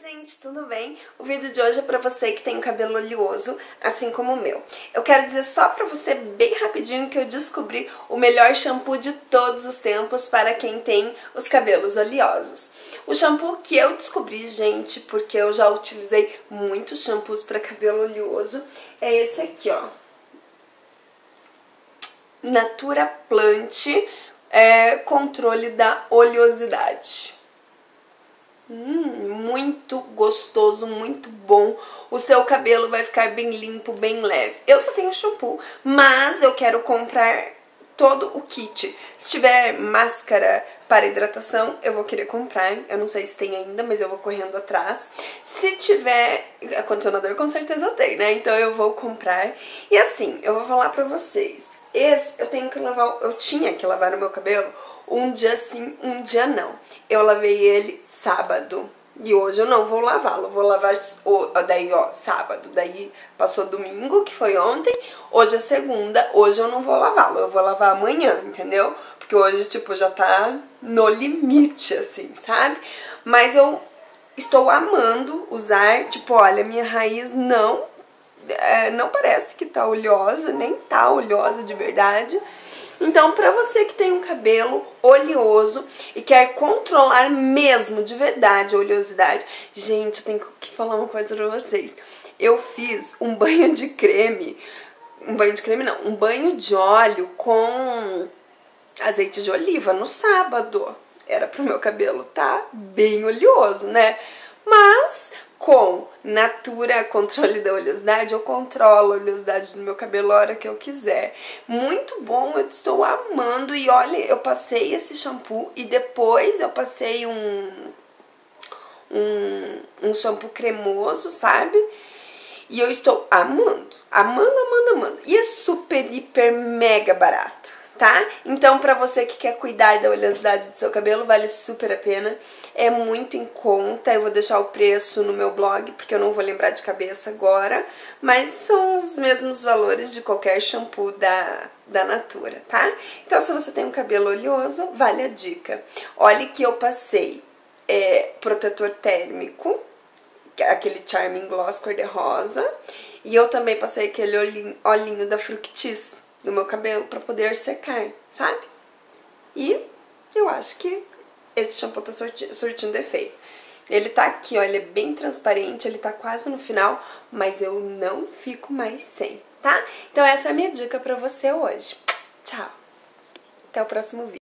gente, tudo bem? O vídeo de hoje é pra você que tem um cabelo oleoso, assim como o meu. Eu quero dizer só pra você, bem rapidinho, que eu descobri o melhor shampoo de todos os tempos para quem tem os cabelos oleosos. O shampoo que eu descobri, gente, porque eu já utilizei muitos shampoos para cabelo oleoso, é esse aqui, ó. Natura Plant é, Controle da Oleosidade. Hum, muito gostoso, muito bom. O seu cabelo vai ficar bem limpo, bem leve. Eu só tenho shampoo, mas eu quero comprar todo o kit. Se tiver máscara para hidratação, eu vou querer comprar. Eu não sei se tem ainda, mas eu vou correndo atrás. Se tiver acondicionador, com certeza tem, né? Então eu vou comprar. E assim, eu vou falar pra vocês. Esse eu tenho que lavar, eu tinha que lavar o meu cabelo um dia sim, um dia não. Eu lavei ele sábado. E hoje eu não vou lavá-lo, vou lavar daí, ó, sábado, daí passou domingo, que foi ontem, hoje é segunda, hoje eu não vou lavá-lo, eu vou lavar amanhã, entendeu? Porque hoje, tipo, já tá no limite, assim, sabe? Mas eu estou amando usar, tipo, olha, minha raiz não, é, não parece que tá oleosa, nem tá oleosa de verdade, então, para você que tem um cabelo oleoso e quer controlar mesmo de verdade a oleosidade, gente, tenho que falar uma coisa para vocês. Eu fiz um banho de creme, um banho de creme não, um banho de óleo com azeite de oliva no sábado. Era pro meu cabelo tá bem oleoso, né? Mas com Natura Controle da Oleosidade, eu controlo a oleosidade do meu cabelo a hora que eu quiser. Muito bom, eu estou amando. E olha, eu passei esse shampoo e depois eu passei um, um, um shampoo cremoso, sabe? E eu estou amando, amando, amando, amando. E é super, hiper, mega barato tá? Então, pra você que quer cuidar da oleosidade do seu cabelo, vale super a pena. É muito em conta, eu vou deixar o preço no meu blog, porque eu não vou lembrar de cabeça agora, mas são os mesmos valores de qualquer shampoo da, da Natura, tá? Então, se você tem um cabelo oleoso, vale a dica. Olha que eu passei é, protetor térmico, aquele Charming Gloss cor-de-rosa, e eu também passei aquele olhinho, olhinho da Fructis, no meu cabelo para poder secar, sabe? E eu acho que esse shampoo tá surti surtindo efeito. Ele tá aqui, ó, ele é bem transparente, ele tá quase no final, mas eu não fico mais sem, tá? Então essa é a minha dica pra você hoje. Tchau! Até o próximo vídeo.